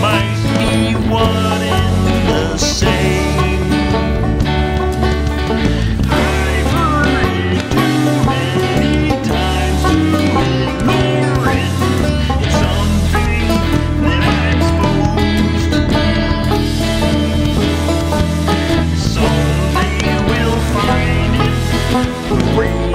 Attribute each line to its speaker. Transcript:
Speaker 1: might be one and the same. I've read too many times to ignore it. It's something that I've found. So they will find it.